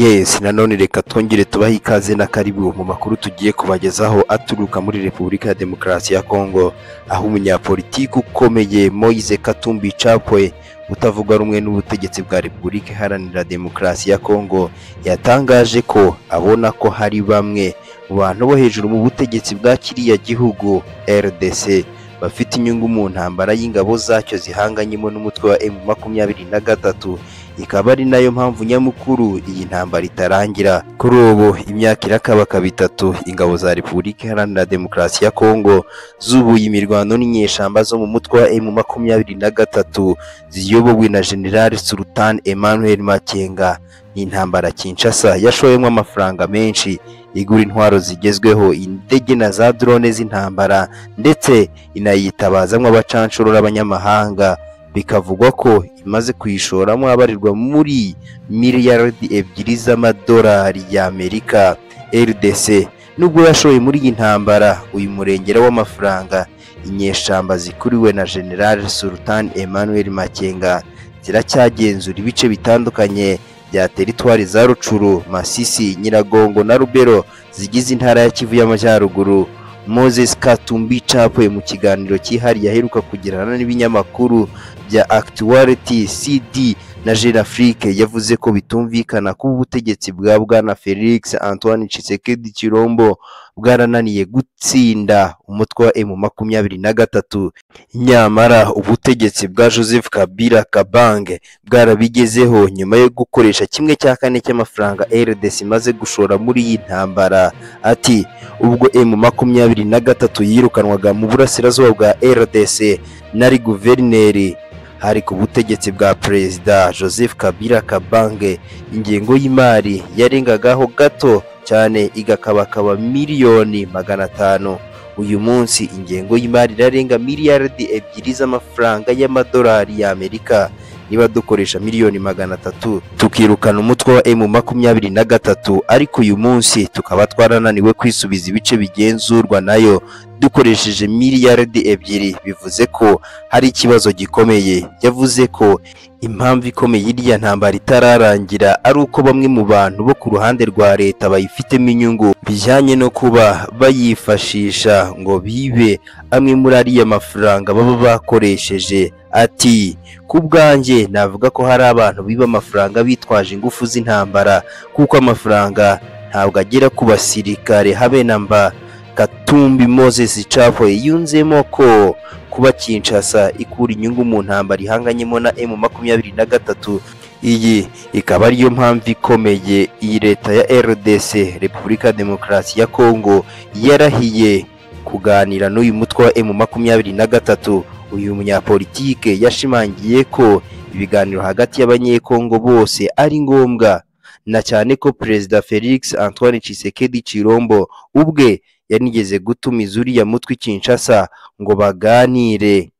Yes nanone reka twongere tubahe ikaze na karibu mu makuru tugiye kubagezaho aturuka muri Repubulika ya Demokarasi ya Kongo. Aho umunyapolitiki ukomeye Moise Katumbi Chapwe utavuga rumwe n'ubutegetsi bwa Repubulika Iharanira Demokarasi ya Kongo yatangaje ko abona ko hari bamwe mu bantu bo hejuru mu butegetsi bwa kiriya gihugu RDC bafite inyungu mu ntambara y'ingabo zacyo zihanganyemo n'umutwe wa M makumyabiri na gatatu. Ikaba ari na yo mpamvu nyamukuru iyi ntambara itarangira. Kuri ubu imyaka irakabaka bitatu ingabo za Repubulika Iharanira Demokarasi ya Kongo zubuye imirwano n'inyeshamba zo mu mutwe wa M makumyabiri na gatatu ziyobowe na General Sultan Emmanuel Makenga. Ni intambara Kinshasa yashoyemo amafaranga menshi. Igura intwaro zigezweho indege na za drone z'intambara ndetse inayitabazamo abacanshuro b'abanyamahanga bikavugwa ko imaze kuyishoramo abarirwa muri miliyaridi ebyiri z'amadolari y'Amerika RDC nubwo yashoye muri iyi ntambara uyu murengera w'amafaranga inyeshamba zikuriwe na General Sultan Emmanuel Makenga ziracyagenzura ibice bitandukanye bya teritwari za Rucuru, Masisi, Nyiragongo na Rubero zigize intara ya Kivu y'Amajyaruguru. Moses Katumbi Chapwe mu kiganiro cyihariye aheruka kugirana n'ibinyamakuru bya Actuality CD na Jeune Afrique. Yavuze ko bitumvikana ko ubutegetsi bwa Bwana Felix Antoine Tshisekedi Chilombo bwarananiye gutsinda umutwe wa M makumyabiri na gatatu. Nyamara ubutegetsi bwa Joseph Kabila Kabange bwarabigezeho nyuma yo gukoresha kimwe cya kane cy'amafaranga RDC imaze gushora muri iyi ntambara. Ati ubwo M makumyabiri na gatatu yirukanwaga mu burasirazuba bwa RDC nari guverineri hari ku butegetsi bwa perezida Joseph Kabila Kabange ingengo y'imari yarengagaho gato cyane igakabakaba miliyoni magana atanu. Uyu munsi ingengo y'imari irarenga miliyaridi ebyiri z'amafaranga y'amadolari y'Amerika. Niba dukoresha miliyoni magana atatu tukirukana umutwe wa M makumyabiri na gatatu ariko uyu munsi tukaba twarananiwe kwisubiza ibice bigenzurwa na yo. Dukoresheje miliyaridi ebyiri bivuze ko hari ikibazo gikomeye. Yavuze ko impamvu ikomeye iriya ntambara itararangira ari uko bamwe mu bantu bo ku ruhande rwa leta bayifitemo inyungu bijyanye no kuba bayifashisha ngo bibe amwe muri ariya mafaranga baba bakoresheje. Ati ku bwanjye navuga ko hari abantu biba amafaranga bitwaje ingufu z'intambara kuko amafaranga ntabwo agera ku basirikare habe na mba. Katumbi Moses Chapwe yunzemo ko kuba Kinshasa ikura inyungu mu ntambara ihanganyemo na M makumyabiri na gatatu iyi ikaba ariyo mpamvu ikomeye. Iyi leta ya RDC Repubulika ya Demokarasi ya Kongo yarahiye kuganira n'uyu mutwe wa M makumyabiri na gatatu uyu munyapolitike yashimangiye ko ibiganiro hagati y'abanyekongo bose ari ngombwa na cyane ko Perezida Felix Antoine Tshisekedi Chilombo ubwe yanigeze gutumiza uriya mutwe Kinshasa ngo baganire.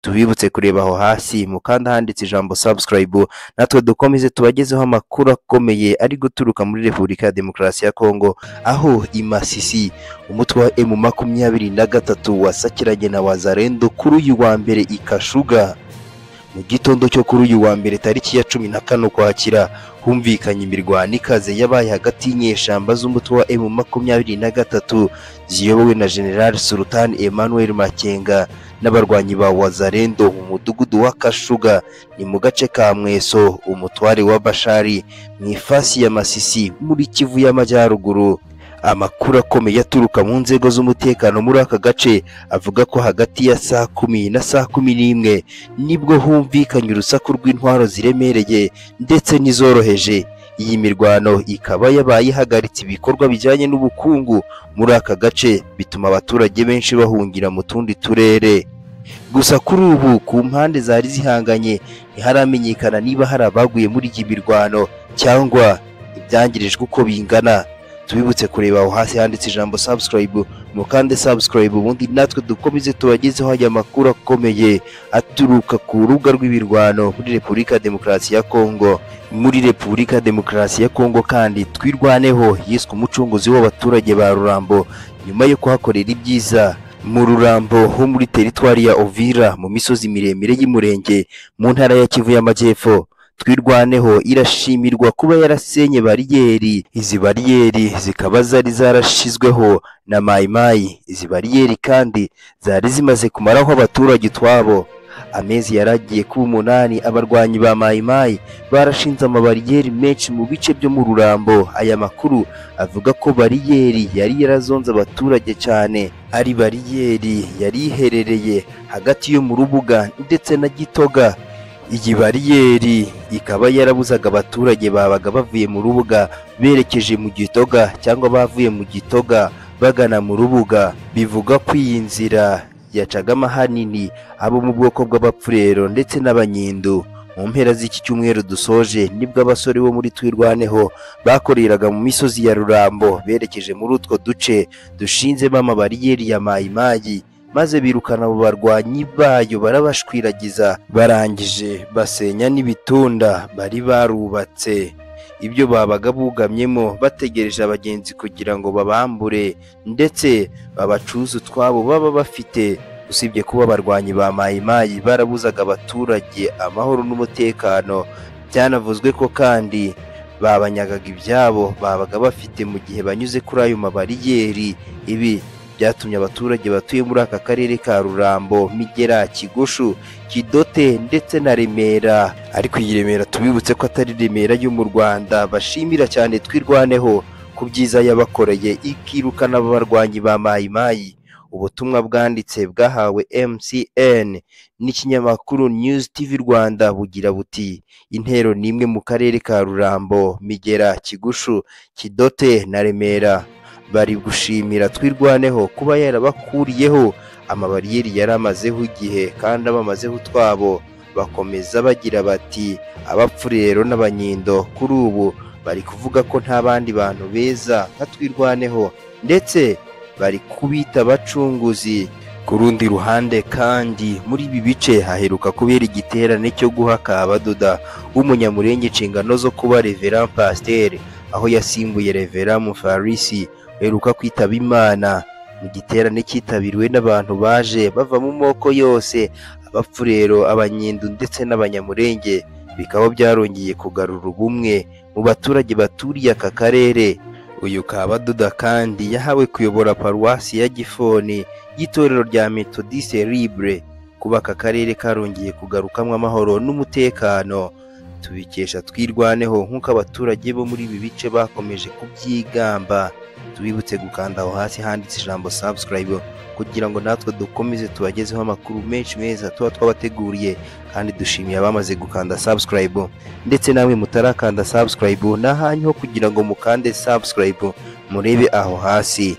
Tubibutse kureba aho hasi mukanda handitse ijambo subscribe. Natwe dukomeze tubagezeho amakuru akomeye ari guturuka muri Repubulika ya Demokarasi ya Kongo aho imasisi umutwe wa M makumyabiri na gatatu wasakiranye na Wazarendo kuri uyu wa mbere ikashuga mu gitondo cyo kuri uyu wa mbere tariki ya cumi na kane ukwakira humvikanye imirwano ikaze yabaye hagati y'inyeshamba z'umutwe wa M makumyabiri na gatatu ziyobowe na General Sultan Emmanuel Makenga n'abarwanyi ba Wazarendo mu mudugudu wa Kashuga ni mu gace ka Mweso umutware wa Bashari mu ifasi ya Masisi muri Kivu y'Amajyaruguru. Amakuru akomeye aturuka mu nzego z'umutekano muri aka gace avuga ko hagati ya saa kumi na saa kumi n'imwe ni bwo humvikanye urusaku rw'intwaro ziremereye ndetse n'izoroheje. Iyi mirwano ikaba yabaye ihagaritse ibikorwa bijyanye n'ubukungu muri aka gace bituma abaturage benshi bahungira mu tundi turere. Gusa kuri ubu ku mpande zari zihanganye ntiharamenyekana niba hari abaguye muri iyi mirwano cyangwa ibyangirijwe uko bingana. Tubibutse kureba aho hasi handitse ijambo subscribe mukande subscribe ubundi natwe dukomeze tubagezeho aya makuru akomeye aturuka ku rubuga rw'ibirwano muri Repubulika Demokarasi ya Kongo. Muri Repubulika Demokarasi ya Kongo kandi twirwaneho yiswe umucunguzi w'abaturage ba Rurambo nyuma yo kuhakorera ibyiza. Mu Rurambo ho muri teritwari ya Ovira mu misozi miremire y'Umurenge mu ntara ya Kivu y'Amajyepfo. Twirwaneho irashimirwa kuba yarasenye bariyeri. Izi bariyeri zikaba zari zarashizweho na mayimayi izi bariyeri kandi zari zimaze kumaraho abaturage utwabo. Amezi yaragiye kuba umunani abarwanyi ba mayimayi barashinze amabariyeri menshi mu bice byo mu rurambo. Aya makuru avuga ko bariyeri yari yarazonze abaturage cyane. Ari bariyeri yari iherereye hagati yo mu rubuga ndetse na gitoga. Iyi bariyeri ikaba yarabuzaga abaturage babaga bavuye mu rubuga berekeje mu gitoga cyangwa bavuye mu gitoga bagana mu rubuga. Bivuga ko iyi nzira yacagamo ahanini abo mu bwoko bw'abapfurero ndetse n'abanyindu mu mpera z'iki cyumweru dusoje ni bwo abasore bo muri twirwaneho bakoreraga mu misozi ya rurambo berekeje muri utwo duce dushinzemo amabariyeri ya mayimayi maze birukana abo barwanyi bayo barabashwiragiza barangije basenya n'ibitunda bari barubatse. Ibyo babaga bugamyemo bategereje abagenzi kugira ngo babambure ndetse babacuze utwabo baba bafite. Usibye kuba abarwanyi ba mayimayi barabuzaga abaturage amahoro n'umutekano byanavuzwe ko kandi babanyagaga ibyabo babaga bafite mu gihe banyuze kuri ayo mabariyeri ibi byatumye abaturage batuye muri aka karere ka rurambo migera kigushu kidote ndetse na remera. Ariko iyi remera tubibutse ko atari remera yo mu rwanda. Bashimira cyane twirwaneho ku byiza yabakoreye ikirukana aba barwanyi ba mayimayi. Ubutumwa bwanditse bwahawe mcn n'ikinyamakuru news tv rwanda bugira buti intero ni imwe mu karere ka rurambo migera kigushu kidote na remera. Bari gushimira twirwaneho kuba yarabakuriyeho. Amabariyeri yari amazeho igihe kandi abamazeho utwabo. Bakomeza bagira bati abapfurero n'abanyindo kuri ubu. Bari kuvuga ko nta bandi bantu beza nka twirwaneho. Ndetse bari kubita abacunguzi. Ku rundi ruhande kandi muri ibi bice haheruka kubera igiterane cyo guha kabadoda w'umunyamurenge inshingano zo kuba reverand pasiteri aho yasimbuye reverand mufarisi uheruka kwitaba imana. Mu giterane cyitabiriwe n'abantu baje bava mu moko yose abapfurero abanyindu ndetse n'abanyamurenge. Bikaba byarongeye kugarura ubumwe mu baturage baturiye aka karere. Uyu kabadoda kandi yahawe kuyobora paruwasi ya gifoni y'itorero rya metodiste libre. Kuba aka karere karongeye kugarukamo amahoro n'umutekano. Tubikesha twirwaneho nk'uko abaturage bo muri ibi bice bakomeje kubyigamba. Tubibutse gukanda aho hasi handitse ijambo subscribe kugira ngo natwe dukomeze tubagezeho amakuru menshi meza tuba twabateguriye kandi dushimiye abamaze gukanda subscribe. Ndetse namwe mutarakanda subscribe n'ahanyu ho kugira ngo mukande subscribe murebe aho hasi.